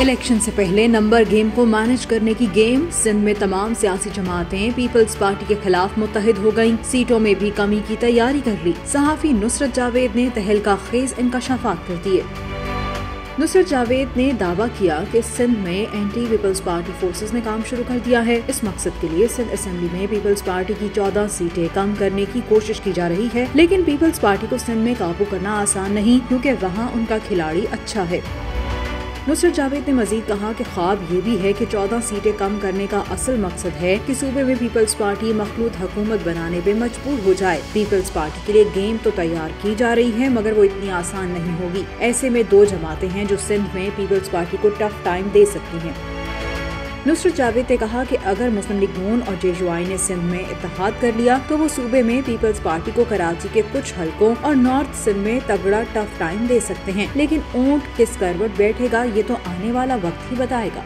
Election से पहले number game को मैनेज करने की गेम, सिंध में तमाम सियासी जमातें पीपल्स पार्टी के खिलाफ मुतहद हो गई सीटों में भी कमी की तैयारी कर ली। सहाफी नुसरत जावेद ने तहलका खेज इनकशाफात कर दिए। नुसरत जावेद ने दावा किया कि सिंध में एंटी पीपल्स पार्टी फोर्सेस ने काम शुरू कर दिया है। इस मकसद के लिए सिंध असेंबली में पीपल्स पार्टी की चौदह सीटें कम करने की कोशिश की जा रही है। लेकिन पीपल्स पार्टी को सिंध में काबू करना आसान नहीं, क्योंकि वहाँ उनका खिलाड़ी अच्छा है। नुसरत जावेद ने मजीद कहा कि ख्वाब ये भी है कि 14 सीटें कम करने का असल मकसद है कि सूबे में पीपल्स पार्टी मखलूत हुकूमत बनाने में मजबूर हो जाए। पीपल्स पार्टी के लिए गेम तो तैयार की जा रही है, मगर वो इतनी आसान नहीं होगी। ऐसे में दो जमाते हैं जो सिंध में पीपल्स पार्टी को टफ टाइम दे सकती हैं। नुसरत जावेद ने कहा कि अगर मुस्लिम लीग नून और जेजुआई ने सिंध में इतिहाद कर लिया तो वो सूबे में पीपल्स पार्टी को कराची के कुछ हलकों और नॉर्थ सिंध में तगड़ा टफ टाइम दे सकते हैं। लेकिन ऊँट किस करवट बैठेगा, ये तो आने वाला वक्त ही बताएगा।